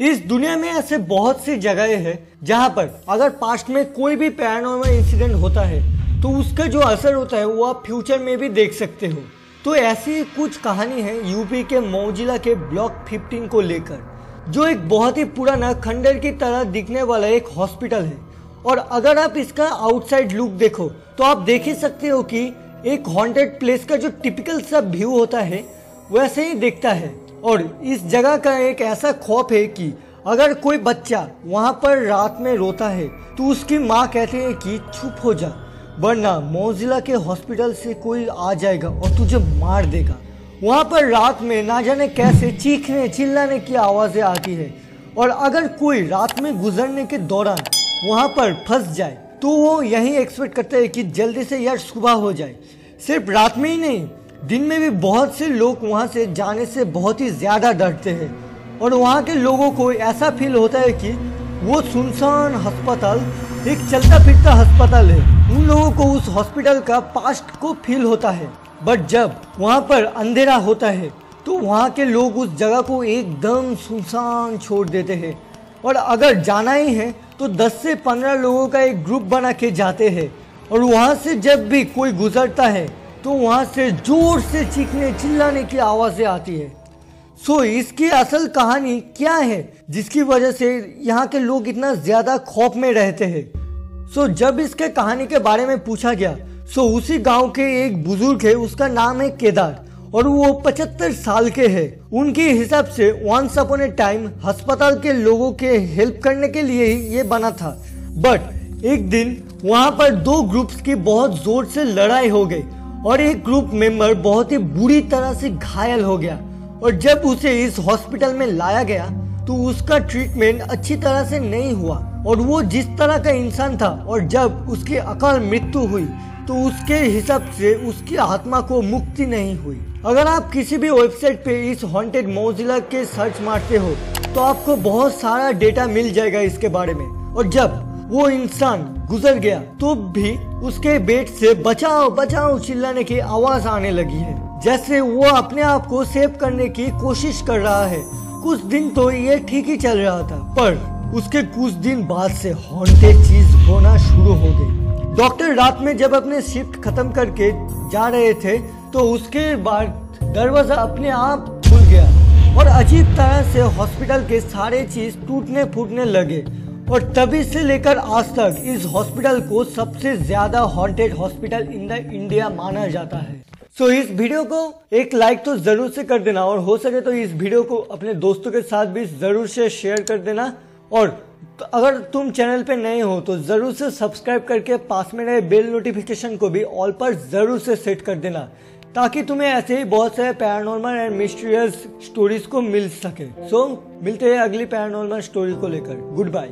इस दुनिया में ऐसे बहुत सी जगहें हैं जहाँ पर अगर पास्ट में कोई भी पैरानॉर्मल इंसिडेंट होता है तो उसका जो असर होता है, वो आप फ्यूचर में भी देख सकते हो। तो ऐसी कुछ कहानी है यूपी के मौजिला के ब्लॉक 15 को लेकर, जो एक बहुत ही पुराना खंडर की तरह दिखने वाला एक हॉस्पिटल है। और अगर आप इसका आउटसाइड लुक देखो तो आप देख ही सकते हो कि एक हॉन्टेड प्लेस का जो टिपिकल सा व्यू होता है, वैसे ही दिखता है। और इस जगह का एक ऐसा खौफ है कि अगर कोई बच्चा वहाँ पर रात में रोता है तो उसकी माँ कहते हैं कि चुप हो जा, वरना मोजिला के हॉस्पिटल से कोई आ जाएगा और तुझे मार देगा। वहाँ पर रात में ना जाने कैसे चीखने चिल्लाने की आवाज़ें आती है, और अगर कोई रात में गुजरने के दौरान वहाँ पर फंस जाए तो वो यही एक्सपेक्ट करते हैं कि जल्दी से यार सुबह हो जाए। सिर्फ़ रात में ही नहीं दिन में भी बहुत से लोग वहाँ से जाने से बहुत ही ज़्यादा डरते हैं। और वहाँ के लोगों को ऐसा फील होता है कि वो सुनसान अस्पताल, एक चलता फिरता अस्पताल है। उन लोगों को उस हॉस्पिटल का पास्ट को फील होता है। बट जब वहाँ पर अंधेरा होता है तो वहाँ के लोग उस जगह को एकदम सुनसान छोड़ देते हैं। और अगर जाना ही है तो 10 से 15 लोगों का एक ग्रुप बना के जाते हैं। और वहाँ से जब भी कोई गुजरता है तो वहाँ से ज़ोर से चीखने चिल्लाने की आवाज़ें आती है। सो so, इसकी असल कहानी क्या है जिसकी वजह से यहाँ के लोग इतना ज़्यादा खौफ में रहते हैं? सो so, जब इसके कहानी के बारे में पूछा गया सो so, उसी गाँव के एक बुज़ुर्ग है उसका नाम है केदार और वो पचहत्तर साल के हैं। उनके हिसाब से वंस अपॉन ए टाइम अस्पताल के लोगों के हेल्प करने के लिए ही ये बना था। बट एक दिन वहाँ पर दो ग्रुप्स की बहुत ज़ोर से लड़ाई हो गई। और एक ग्रुप मेंबर बहुत ही बुरी तरह से घायल हो गया। और जब उसे इस हॉस्पिटल में लाया गया तो उसका ट्रीटमेंट अच्छी तरह से नहीं हुआ। और वो जिस तरह का इंसान था, और जब उसकी अकाल मृत्यु हुई तो उसके हिसाब से उसकी आत्मा को मुक्ति नहीं हुई। अगर आप किसी भी वेबसाइट पे इस हॉन्टेड मोजिला के सर्च मारते हो तो आपको बहुत सारा डेटा मिल जाएगा इसके बारे में। और जब वो इंसान गुजर गया तो भी उसके बेट से बचाओ बचाओ चिल्लाने की आवाज़ आने लगी है। जैसे वो अपने आप को सेव करने की कोशिश कर रहा है। कुछ दिन तो ये ठीक ही चल रहा था, पर उसके कुछ दिन बाद से हॉन्टेड चीज़ होना शुरू हो गई। डॉक्टर रात में जब अपने शिफ्ट खत्म करके जा रहे थे तो उसके बाद दरवाज़ा अपने आप खुल गया और अजीब तरह से हॉस्पिटल के सारे चीज़ टूटने फूटने लगे। और तभी से लेकर आज तक इस हॉस्पिटल को सबसे ज़्यादा haunted hospital in the India माना जाता है। सो so, इस वीडियो को एक लाइक तो ज़रूर से कर देना और हो सके तो इस वीडियो को अपने दोस्तों के साथ भी ज़रूर से शेयर कर देना। और तो अगर तुम चैनल पे नए हो तो ज़रूर से सब्सक्राइब करके पास में रहे बेल नोटिफिकेशन को भी ऑल पर ज़रूर से सेट कर देना ताकि तुम्हें ऐसे ही बहुत सारे पैरानॉर्मल एंड मिस्टीरियस स्टोरीज को मिल सके। सो so, मिलते हैं अगली पैरानॉर्मल स्टोरी को लेकर। Good bye